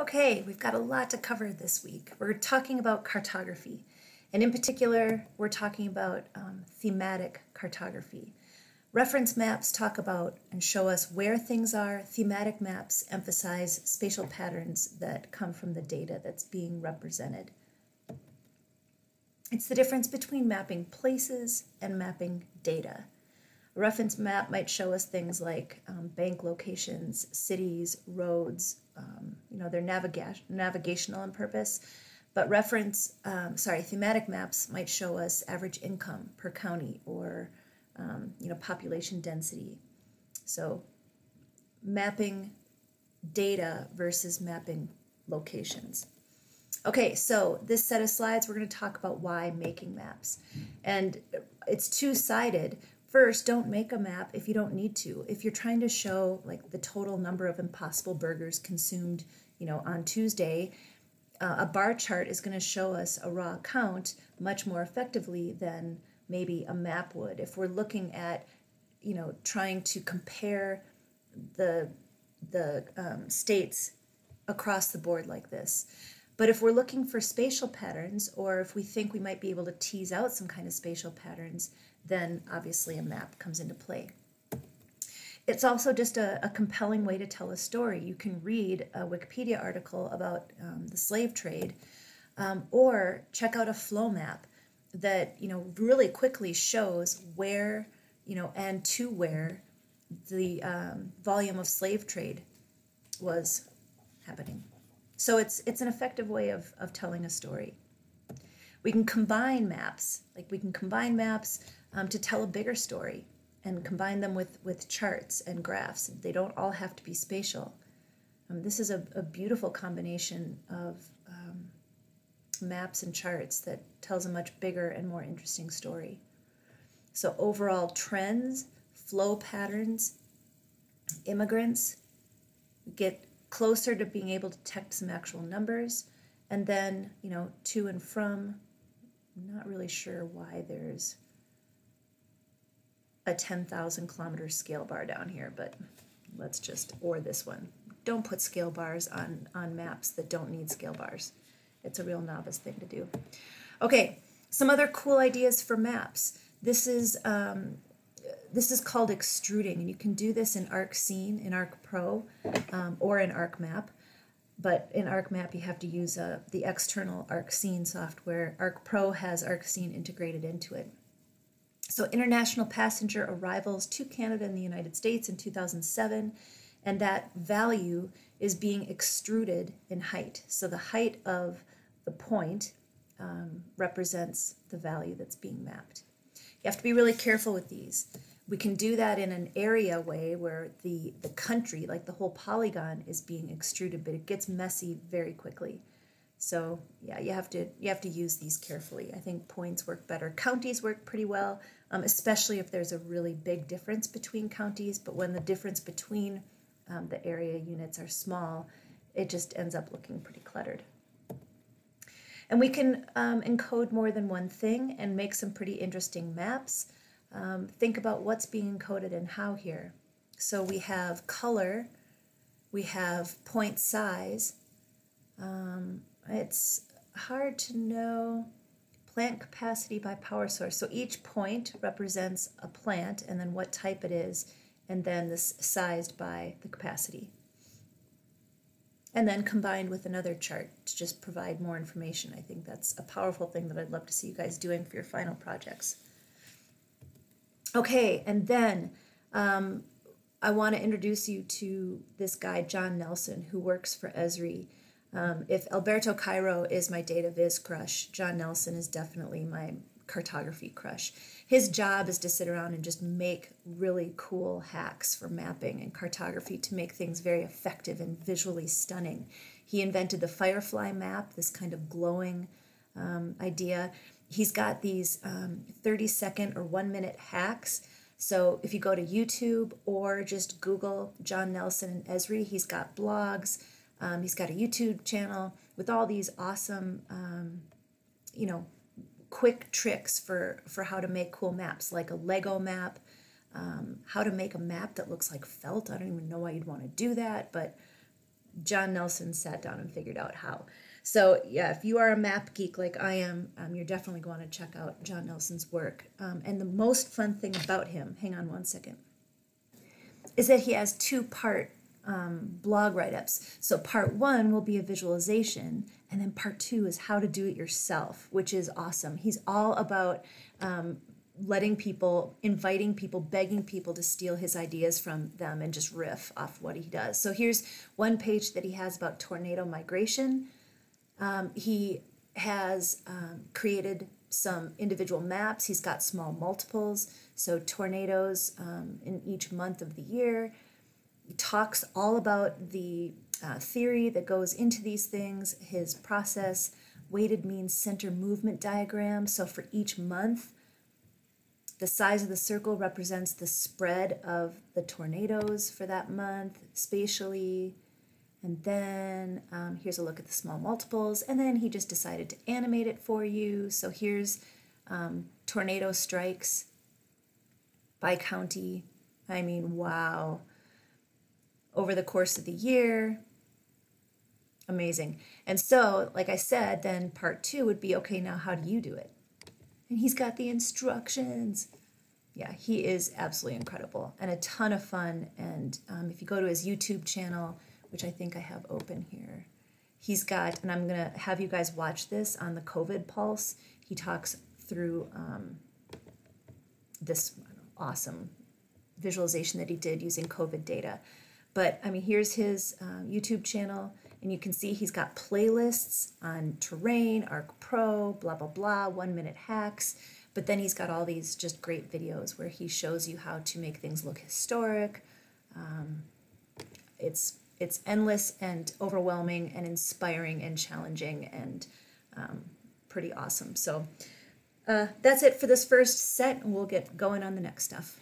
Okay, we've got a lot to cover this week. We're talking about cartography, and in particular, we're talking about um, thematic cartography. Reference maps talk about and show us where things are. Thematic maps emphasize spatial patterns that come from the data that's being represented. It's the difference between mapping places and mapping data. Reference map might show us things like um, bank locations, cities, roads. Um, you know, they're naviga- navigational in purpose. But reference, um, sorry, thematic maps might show us average income per county or, um, you know, population density. So, mapping data versus mapping locations. Okay, so this set of slides, we're going to talk about why making maps. And it's two sided. First, don't make a map if you don't need to. If you're trying to show like the total number of impossible burgers consumed, you know, on Tuesday, uh, a bar chart is going to show us a raw count much more effectively than maybe a map would. If we're looking at, you know, trying to compare the the um, states across the board like this. But if we're looking for spatial patterns, or if we think we might be able to tease out some kind of spatial patterns, then obviously a map comes into play. It's also just a, a compelling way to tell a story. You can read a Wikipedia article about um, the slave trade, um, or check out a flow map that you know really quickly shows where you know and to where the um, volume of slave trade was happening. So it's it's an effective way of, of telling a story. We can combine maps, like we can combine maps um, to tell a bigger story and combine them with, with charts and graphs. They don't all have to be spatial. Um, this is a, a beautiful combination of um, maps and charts that tells a much bigger and more interesting story. So, overall trends, flow patterns, immigrants get closer to being able to detect some actual numbers, and then, you know, to and from. Not really sure why there's a 10,000 kilometer scale bar down here, but let's just, or this one. Don't put scale bars on, on maps that don't need scale bars. It's a real novice thing to do. Okay, some other cool ideas for maps. This is um, this is called extruding, and you can do this in ArcScene, in ArcPro, um, or in ArcMap. But in ArcMap, you have to use uh, the external ArcScene software. ArcPro has ArcScene integrated into it. So, international passenger arrivals to Canada and the United States in 2007, and that value is being extruded in height. So, the height of the point um, represents the value that's being mapped. You have to be really careful with these. We can do that in an area way where the, the country, like the whole polygon, is being extruded, but it gets messy very quickly. So yeah, you have to you have to use these carefully. I think points work better. Counties work pretty well, um, especially if there's a really big difference between counties. But when the difference between um, the area units are small, it just ends up looking pretty cluttered. And we can um, encode more than one thing and make some pretty interesting maps. Um, think about what's being encoded and how here. So we have color, we have point size, um, it's hard to know plant capacity by power source. So each point represents a plant and then what type it is, and then this sized by the capacity. And then combined with another chart to just provide more information. I think that's a powerful thing that I'd love to see you guys doing for your final projects. Okay, and then um, I want to introduce you to this guy, John Nelson, who works for Esri um, if Alberto Cairo is my data viz crush, John Nelson is definitely my cartography crush. His job is to sit around and just make really cool hacks for mapping and cartography to make things very effective and visually stunning. He invented the Firefly map, this kind of glowing um, idea. He's got these um, 30 second or one minute hacks. So if you go to YouTube or just Google John Nelson and Esri, he's got blogs um, he's got a YouTube channel with all these awesome, um, you know, quick tricks for for how to make cool maps, like a Lego map, um, how to make a map that looks like felt. I don't even know why you'd want to do that, but John Nelson sat down and figured out how. So yeah, if you are a map geek like I am, um, you're definitely going to check out John Nelson's work. Um, and the most fun thing about him, hang on one second, is that he has two part um, blog write ups. So part one will be a visualization, and then part two is how to do it yourself, which is awesome. He's all about um, letting people, inviting people, begging people to steal his ideas from them and just riff off what he does. So here's one page that he has about tornado migration. Um, he has um, created some individual maps. He's got small multiples, so tornadoes um, in each month of the year. Talks all about the uh, theory that goes into these things, his process, weighted mean center movement diagram. So for each month, the size of the circle represents the spread of the tornadoes for that month spatially. And then um, here's a look at the small multiples. And then he just decided to animate it for you. So here's um, tornado strikes by county. I mean, wow. Over the course of the year, amazing. And so, like I said, then part two would be okay, now how do you do it? And he's got the instructions. Yeah, he is absolutely incredible and a ton of fun. And um, if you go to his YouTube channel, which I think I have open here. He's got, and I'm going to have you guys watch this on the COVID Pulse. He talks through um, this awesome visualization that he did using COVID data. But I mean, here's his uh, YouTube channel, and you can see he's got playlists on terrain, Arc Pro, blah, blah, blah, one minute hacks. But then he's got all these just great videos where he shows you how to make things look historic. Um, it's it's endless and overwhelming and inspiring and challenging and um, pretty awesome. So uh, that's it for this first set, we'll get going on the next stuff.